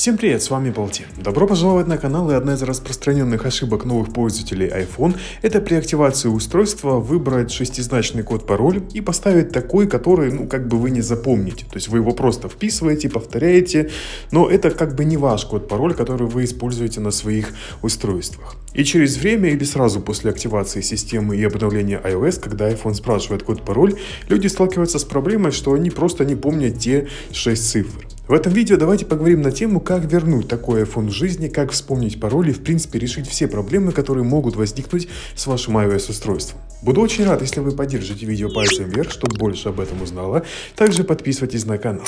Всем привет, с вами Полти. Добро пожаловать на канал и одна из распространенных ошибок новых пользователей iPhone – это при активации устройства выбрать шестизначный код-пароль и поставить такой, который, ну, как бы вы не запомните. То есть вы его просто вписываете, повторяете, но это как бы не ваш код-пароль, который вы используете на своих устройствах. И через время или сразу после активации системы и обновления iOS, когда iPhone спрашивает код-пароль, люди сталкиваются с проблемой, что они просто не помнят те 6 цифр. В этом видео давайте поговорим на тему, как вернуть такой iPhone в жизни, как вспомнить пароль и в принципе решить все проблемы, которые могут возникнуть с вашим iOS устройством. Буду очень рад, если вы поддержите видео пальцем вверх, чтобы больше об этом узнала. Также подписывайтесь на канал.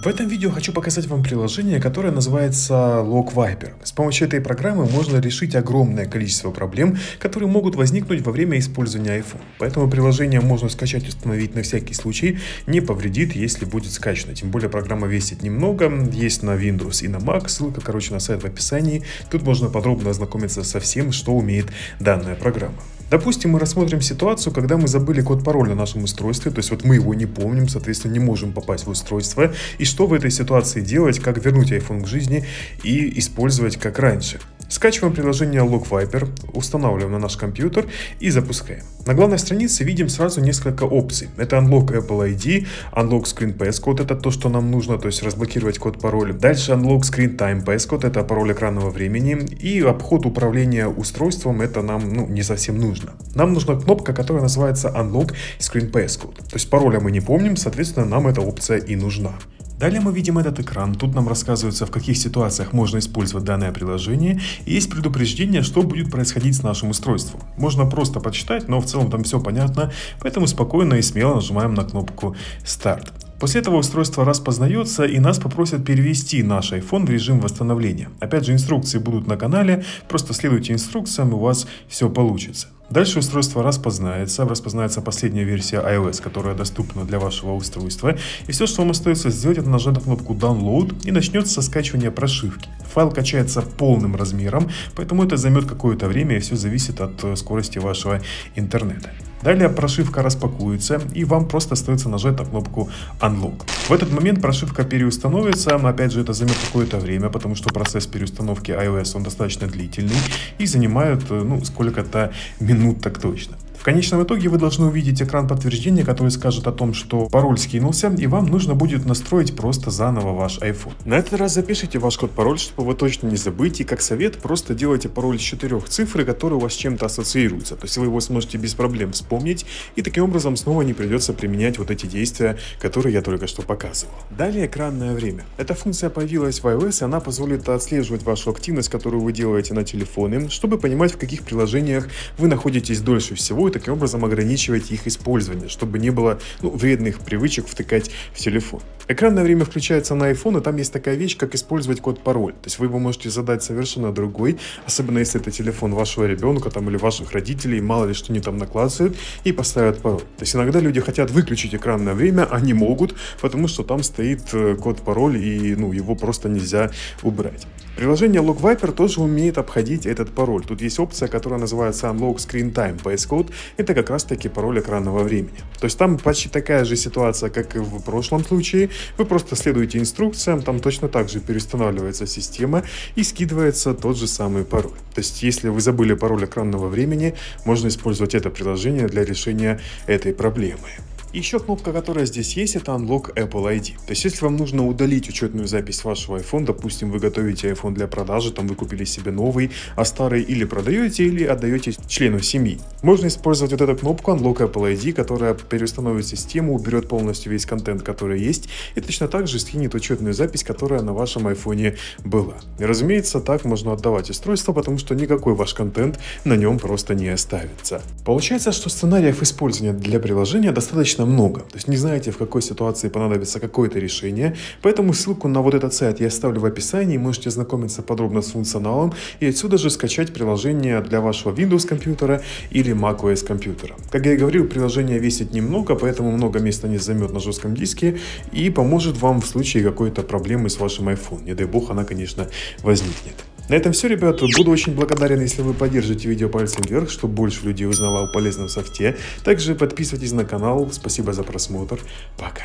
В этом видео хочу показать вам приложение, которое называется Log Viper. С помощью этой программы можно решить огромное количество проблем, которые могут возникнуть во время использования iPhone. Поэтому приложение можно скачать и установить на всякий случай, не повредит, если будет скачано. Тем более программа весит немного, есть на Windows и на Mac, ссылка, короче, на сайт в описании. Тут можно подробно ознакомиться со всем, что умеет данная программа. Допустим, мы рассмотрим ситуацию, когда мы забыли код-пароль на нашем устройстве, то есть вот мы его не помним, соответственно, не можем попасть в устройство. И что в этой ситуации делать, как вернуть iPhone к жизни и использовать как раньше. Скачиваем приложение Log Viper, устанавливаем на наш компьютер и запускаем. На главной странице видим сразу несколько опций. Это Unlock Apple ID, Unlock Screen Passcode, это то, что нам нужно, то есть разблокировать код-пароль. Дальше Unlock Screen Time Passcode, это пароль экранного времени. И обход управления устройством, это нам ну, не совсем нужно. Нам нужна кнопка, которая называется Unlock Screen Passcode. То есть пароля мы не помним, соответственно, нам эта опция и нужна. Далее мы видим этот экран, тут нам рассказывается, в каких ситуациях можно использовать данное приложение, и есть предупреждение, что будет происходить с нашим устройством. Можно просто почитать, но в целом там все понятно, поэтому спокойно и смело нажимаем на кнопку «Старт». После этого устройство распознается и нас попросят перевести наш iPhone в режим восстановления. Опять же инструкции будут на канале, просто следуйте инструкциям и у вас все получится. Дальше устройство распознается, распознается последняя версия iOS, которая доступна для вашего устройства. И все, что вам остается сделать, это нажать на кнопку Download и начнется скачивание прошивки. Файл качается полным размером, поэтому это займет какое-то время и все зависит от э, скорости вашего интернета. Далее прошивка распакуется и вам просто остается нажать на кнопку Unlock. В этот момент прошивка переустановится, но опять же это займет какое-то время, потому что процесс переустановки iOS он достаточно длительный и занимает э, ну сколько-то минут так точно. В конечном итоге вы должны увидеть экран подтверждения, который скажет о том, что пароль скинулся, и вам нужно будет настроить просто заново ваш iPhone. На этот раз запишите ваш код-пароль, чтобы вы точно не забыть, и как совет, просто делайте пароль с четырех цифр, которые у вас с чем-то ассоциируются. То есть вы его сможете без проблем вспомнить, и таким образом снова не придется применять вот эти действия, которые я только что показывал. Далее экранное время. Эта функция появилась в iOS, и она позволит отслеживать вашу активность, которую вы делаете на телефоне, чтобы понимать, в каких приложениях вы находитесь дольше всего, и таким образом ограничивать их использование, чтобы не было ну, вредных привычек втыкать в телефон. Экранное время включается на iPhone, и там есть такая вещь, как использовать код-пароль. То есть вы его можете задать совершенно другой, особенно если это телефон вашего ребенка там, или ваших родителей, мало ли что они там накладывают, и поставят пароль. То есть иногда люди хотят выключить экранное время, а не могут, потому что там стоит э, код-пароль, и ну, его просто нельзя убрать. Приложение Log Viper тоже умеет обходить этот пароль. Тут есть опция, которая называется Unlock Screen Time Passcode. Это как раз таки пароль экранного времени. То есть там почти такая же ситуация, как и в прошлом случае. Вы просто следуете инструкциям, там точно так же переустанавливается система и скидывается тот же самый пароль. То есть если вы забыли пароль экранного времени, можно использовать это приложение для решения этой проблемы. Еще кнопка, которая здесь есть, это Unlock Apple ID. То есть, если вам нужно удалить учетную запись вашего iPhone, допустим, вы готовите iPhone для продажи, там вы купили себе новый, а старый или продаете, или отдаете члену семьи. Можно использовать вот эту кнопку Unlock Apple ID, которая переустановит систему, уберет полностью весь контент, который есть, и точно так же скинет учетную запись, которая на вашем iPhone была. И разумеется, так можно отдавать устройство, потому что никакой ваш контент на нем просто не оставится. Получается, что сценариев использования для приложения достаточно достаточно много. То есть не знаете, в какой ситуации понадобится какое-то решение. Поэтому ссылку на вот этот сайт я оставлю в описании. Можете ознакомиться подробно с функционалом и отсюда же скачать приложение для вашего Windows компьютера или macOS компьютера. Как я и говорил, приложение весит немного, поэтому много места не займет на жестком диске и поможет вам в случае какой-то проблемы с вашим iPhone. Не дай бог она, конечно, возникнет. На этом все, ребята. Буду очень благодарен, если вы поддержите видео пальцем вверх, чтобы больше людей узнало о полезном софте. Также подписывайтесь на канал. Спасибо за просмотр. Пока.